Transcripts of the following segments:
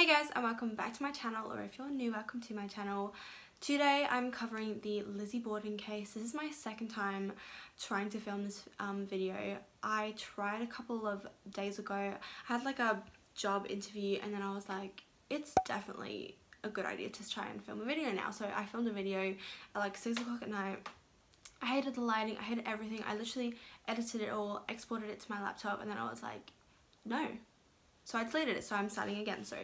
Hey guys and welcome back to my channel or if you're new welcome to my channel. Today I'm covering the Lizzie Borden case. This is my second time trying to film this um, video. I tried a couple of days ago. I had like a job interview and then I was like it's definitely a good idea to try and film a video now. So I filmed a video at like 6 o'clock at night. I hated the lighting, I hated everything. I literally edited it all, exported it to my laptop and then I was like no, so I deleted it, so I'm starting again. So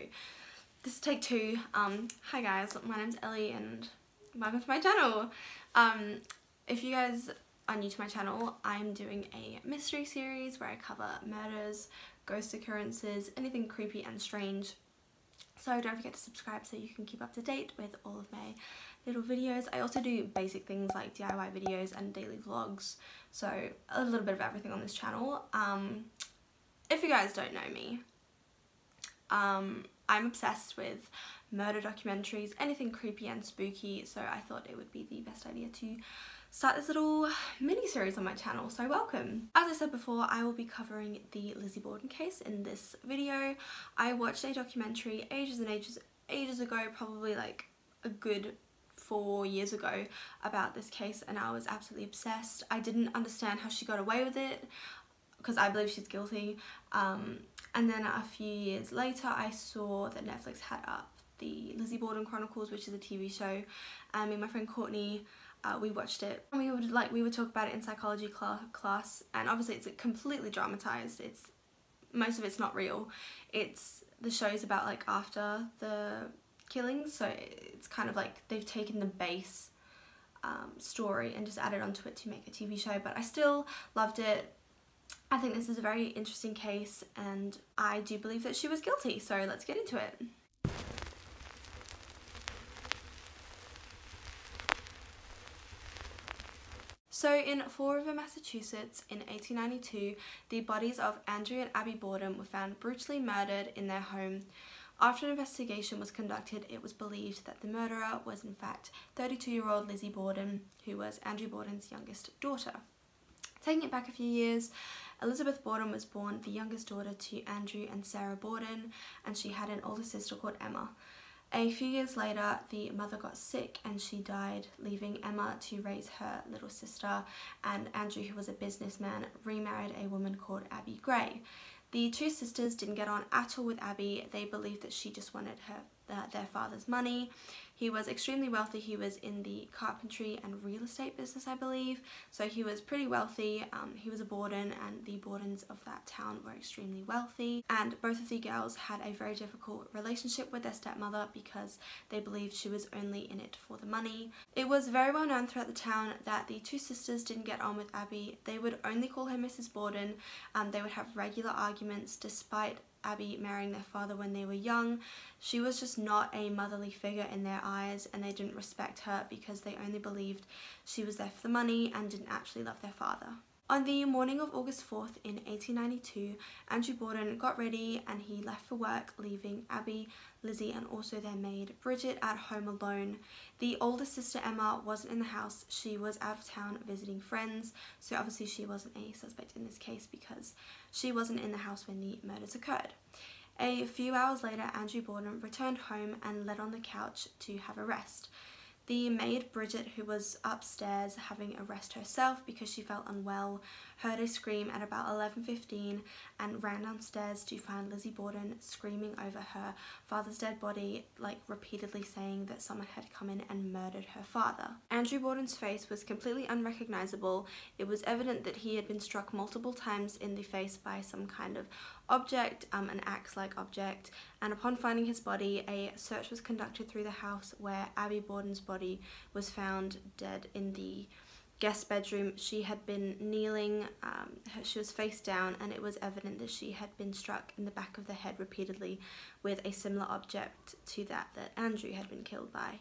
this is take two. Um, hi guys, my name's Ellie and welcome to my channel. Um, if you guys are new to my channel, I'm doing a mystery series where I cover murders, ghost occurrences, anything creepy and strange. So don't forget to subscribe so you can keep up to date with all of my little videos. I also do basic things like DIY videos and daily vlogs. So a little bit of everything on this channel. Um, if you guys don't know me, um, I'm obsessed with murder documentaries, anything creepy and spooky, so I thought it would be the best idea to start this little mini-series on my channel, so welcome. As I said before, I will be covering the Lizzie Borden case in this video. I watched a documentary ages and ages, ages ago, probably like a good four years ago about this case and I was absolutely obsessed. I didn't understand how she got away with it because I believe she's guilty. Um, and then a few years later, I saw that Netflix had up the Lizzie Borden Chronicles, which is a TV show. And me and my friend Courtney, uh, we watched it. And we would like we would talk about it in psychology cl class. And obviously, it's completely dramatized. It's most of it's not real. It's the show's about like after the killings, so it's kind of like they've taken the base um, story and just added onto it to make a TV show. But I still loved it. I think this is a very interesting case and I do believe that she was guilty, so let's get into it. So in Fall River, Massachusetts in 1892, the bodies of Andrew and Abby Borden were found brutally murdered in their home. After an investigation was conducted, it was believed that the murderer was in fact 32-year-old Lizzie Borden, who was Andrew Borden's youngest daughter. Taking it back a few years, Elizabeth Borden was born the youngest daughter to Andrew and Sarah Borden, and she had an older sister called Emma. A few years later, the mother got sick and she died, leaving Emma to raise her little sister, and Andrew, who was a businessman, remarried a woman called Abby Gray. The two sisters didn't get on at all with Abby. They believed that she just wanted her uh, their father's money he was extremely wealthy. He was in the carpentry and real estate business, I believe. So he was pretty wealthy. Um, he was a Borden and the Bordens of that town were extremely wealthy. And both of the girls had a very difficult relationship with their stepmother because they believed she was only in it for the money. It was very well known throughout the town that the two sisters didn't get on with Abby. They would only call her Mrs. Borden. Um, they would have regular arguments despite Abby marrying their father when they were young. She was just not a motherly figure in their eyes and they didn't respect her because they only believed she was there for the money and didn't actually love their father. On the morning of August 4th in 1892, Andrew Borden got ready and he left for work, leaving Abby, Lizzie and also their maid Bridget at home alone. The older sister Emma wasn't in the house, she was out of town visiting friends, so obviously she wasn't a suspect in this case because she wasn't in the house when the murders occurred. A few hours later, Andrew Borden returned home and lay on the couch to have a rest. The maid Bridget, who was upstairs having a rest herself because she felt unwell, heard a scream at about 11.15 and ran downstairs to find Lizzie Borden screaming over her father's dead body, like repeatedly saying that someone had come in and murdered her father. Andrew Borden's face was completely unrecognizable. It was evident that he had been struck multiple times in the face by some kind of object, um, an axe-like object, and upon finding his body, a search was conducted through the house where Abby Borden's body was found dead in the guest bedroom. She had been kneeling, um, she was face down, and it was evident that she had been struck in the back of the head repeatedly with a similar object to that that Andrew had been killed by.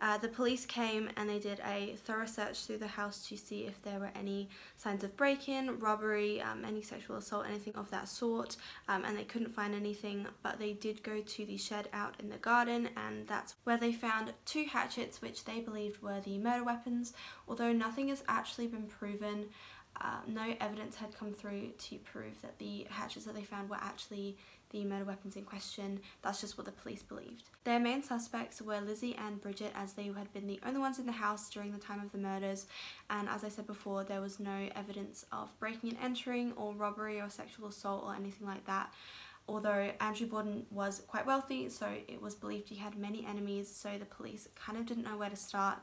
Uh, the police came and they did a thorough search through the house to see if there were any signs of break-in, robbery, um, any sexual assault, anything of that sort, um, and they couldn't find anything, but they did go to the shed out in the garden, and that's where they found two hatchets, which they believed were the murder weapons, although nothing has actually been proven. Uh, no evidence had come through to prove that the hatchets that they found were actually the murder weapons in question. That's just what the police believed. Their main suspects were Lizzie and Bridget as they had been the only ones in the house during the time of the murders and as I said before there was no evidence of breaking and entering or robbery or sexual assault or anything like that although Andrew Borden was quite wealthy so it was believed he had many enemies so the police kind of didn't know where to start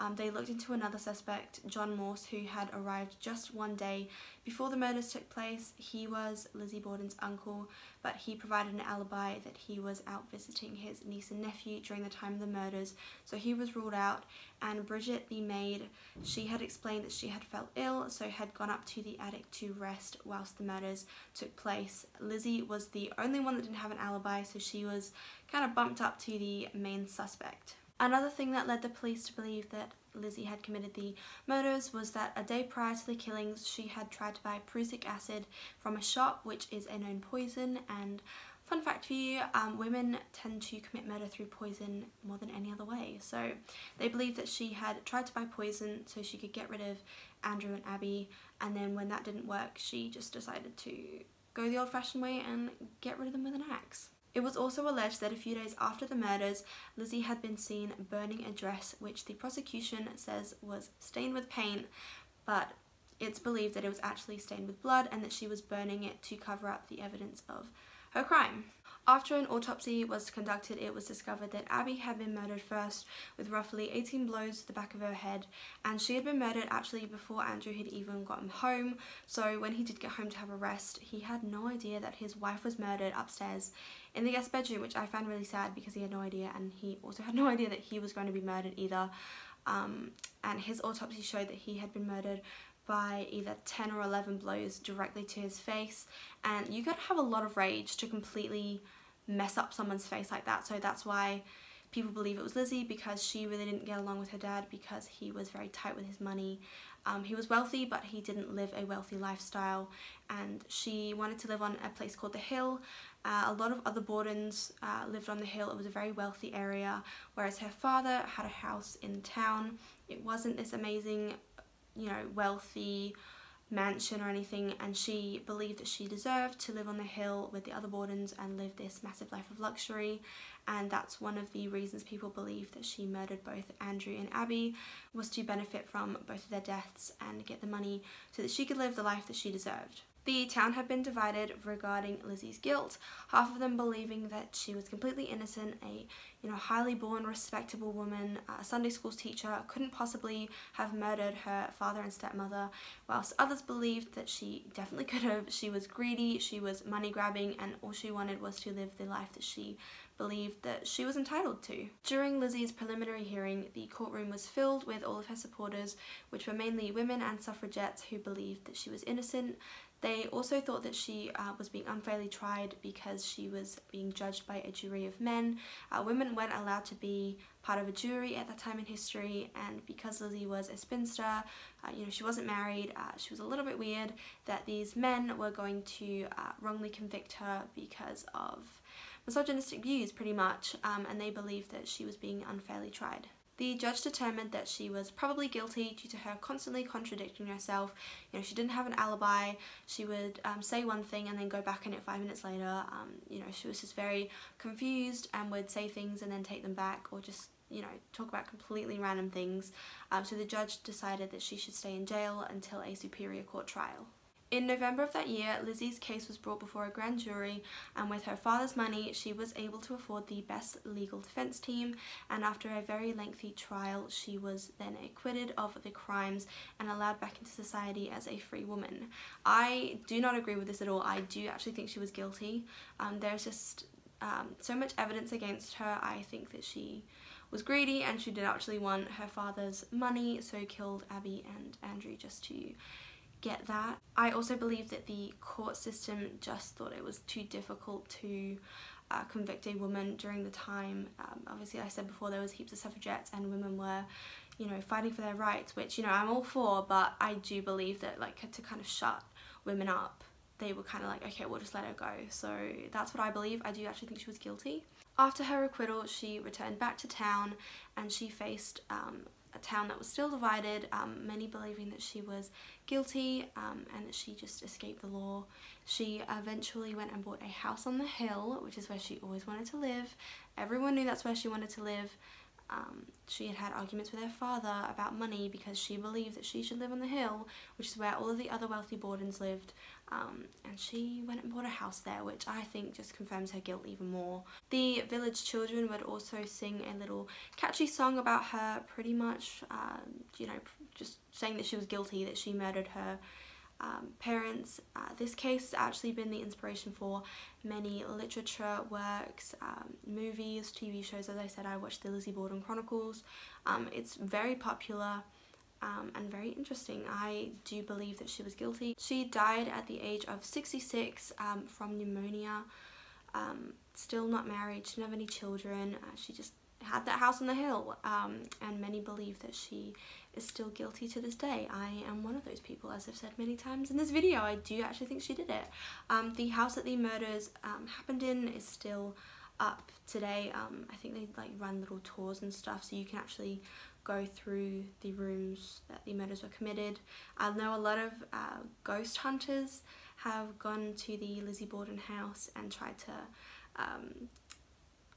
um, they looked into another suspect, John Morse, who had arrived just one day before the murders took place. He was Lizzie Borden's uncle, but he provided an alibi that he was out visiting his niece and nephew during the time of the murders, so he was ruled out. And Bridget, the maid, she had explained that she had felt ill, so had gone up to the attic to rest whilst the murders took place. Lizzie was the only one that didn't have an alibi, so she was kind of bumped up to the main suspect. Another thing that led the police to believe that Lizzie had committed the murders was that a day prior to the killings she had tried to buy prussic acid from a shop which is a known poison. And fun fact for you, um, women tend to commit murder through poison more than any other way. So they believe that she had tried to buy poison so she could get rid of Andrew and Abby. And then when that didn't work she just decided to go the old fashioned way and get rid of them with an axe. It was also alleged that a few days after the murders, Lizzie had been seen burning a dress which the prosecution says was stained with paint, but it's believed that it was actually stained with blood and that she was burning it to cover up the evidence of her crime. After an autopsy was conducted, it was discovered that Abby had been murdered first with roughly 18 blows to the back of her head, and she had been murdered actually before Andrew had even gotten home. So when he did get home to have a rest, he had no idea that his wife was murdered upstairs in the guest bedroom, which I found really sad because he had no idea, and he also had no idea that he was going to be murdered either. Um, and his autopsy showed that he had been murdered by either 10 or 11 blows directly to his face and you gotta have a lot of rage to completely mess up someone's face like that. So that's why people believe it was Lizzie because she really didn't get along with her dad because he was very tight with his money. Um, he was wealthy but he didn't live a wealthy lifestyle and she wanted to live on a place called The Hill. Uh, a lot of other Bordens uh, lived on The Hill. It was a very wealthy area whereas her father had a house in town. It wasn't this amazing, you know, wealthy mansion or anything and she believed that she deserved to live on the hill with the other Bordens and live this massive life of luxury and that's one of the reasons people believe that she murdered both Andrew and Abby was to benefit from both of their deaths and get the money so that she could live the life that she deserved. The town had been divided regarding Lizzie's guilt, half of them believing that she was completely innocent, a you know highly born, respectable woman, a Sunday school teacher, couldn't possibly have murdered her father and stepmother, whilst others believed that she definitely could have. She was greedy, she was money grabbing, and all she wanted was to live the life that she believed that she was entitled to. During Lizzie's preliminary hearing, the courtroom was filled with all of her supporters, which were mainly women and suffragettes who believed that she was innocent. They also thought that she uh, was being unfairly tried because she was being judged by a jury of men. Uh, women weren't allowed to be part of a jury at that time in history, and because Lizzie was a spinster, uh, you know, she wasn't married, uh, she was a little bit weird that these men were going to uh, wrongly convict her because of misogynistic views pretty much um, and they believed that she was being unfairly tried. The judge determined that she was probably guilty due to her constantly contradicting herself. You know, she didn't have an alibi. She would um, say one thing and then go back on it five minutes later. Um, you know, she was just very confused and would say things and then take them back or just you know, talk about completely random things. Um, so the judge decided that she should stay in jail until a superior court trial. In November of that year, Lizzie's case was brought before a grand jury and with her father's money she was able to afford the best legal defence team and after a very lengthy trial she was then acquitted of the crimes and allowed back into society as a free woman. I do not agree with this at all. I do actually think she was guilty. Um, there's just um, so much evidence against her. I think that she was greedy and she did actually want her father's money so killed Abby and Andrew just to get that. I also believe that the court system just thought it was too difficult to uh, convict a woman during the time. Um, obviously, I said before there was heaps of suffragettes and women were, you know, fighting for their rights, which, you know, I'm all for, but I do believe that, like, to kind of shut women up, they were kind of like, okay, we'll just let her go. So that's what I believe. I do actually think she was guilty. After her acquittal, she returned back to town and she faced um, a town that was still divided, um, many believing that she was guilty um, and that she just escaped the law. She eventually went and bought a house on the hill, which is where she always wanted to live. Everyone knew that's where she wanted to live. Um, she had had arguments with her father about money because she believed that she should live on the hill, which is where all of the other wealthy Bordens lived. Um, and she went and bought a house there, which I think just confirms her guilt even more. The village children would also sing a little catchy song about her, pretty much, uh, you know, just saying that she was guilty, that she murdered her um, parents. Uh, this case has actually been the inspiration for many literature works, um, movies, TV shows. As I said, I watched the Lizzie Borden Chronicles. Um, it's very popular. Um, and very interesting. I do believe that she was guilty. She died at the age of 66 um, from pneumonia. Um, still not married, she didn't have any children. Uh, she just had that house on the hill um, and many believe that she is still guilty to this day. I am one of those people as I've said many times in this video. I do actually think she did it. Um, the house that the murders um, happened in is still up today. Um, I think they like run little tours and stuff so you can actually go through the rooms that the murders were committed. I know a lot of uh, ghost hunters have gone to the Lizzie Borden house and tried to um,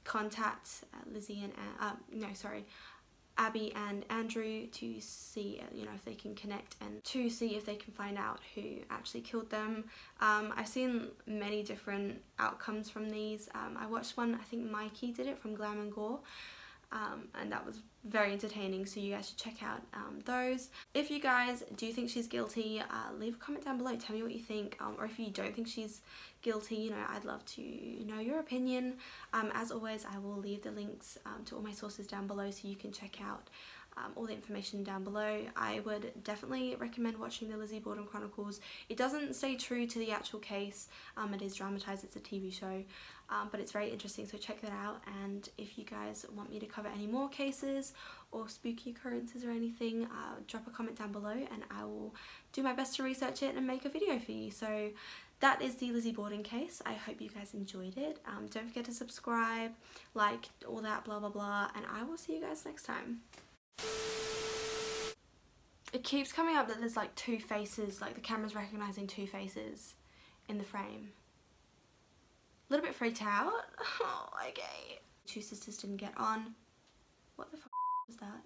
contact uh, Lizzie and uh, no sorry Abby and Andrew to see uh, you know if they can connect and to see if they can find out who actually killed them. Um, I've seen many different outcomes from these. Um, I watched one I think Mykie did it from Glam and Gore um, and that was very entertaining so you guys should check out um, those. If you guys do think she's guilty uh, leave a comment down below tell me what you think um, or if you don't think she's guilty you know I'd love to know your opinion. Um, as always I will leave the links um, to all my sources down below so you can check out um, all the information down below. I would definitely recommend watching the Lizzie Borden Chronicles. It doesn't stay true to the actual case, um, it is dramatised, it's a TV show, um, but it's very interesting so check that out and if you guys want me to cover any more cases or spooky occurrences or anything, uh, drop a comment down below and I will do my best to research it and make a video for you. So that is the Lizzie Borden case. I hope you guys enjoyed it. Um, don't forget to subscribe, like, all that blah blah blah, and I will see you guys next time. It keeps coming up that there's like two faces, like the camera's recognizing two faces in the frame. A little bit freaked out. Oh, okay. Two sisters didn't get on. What the f was that?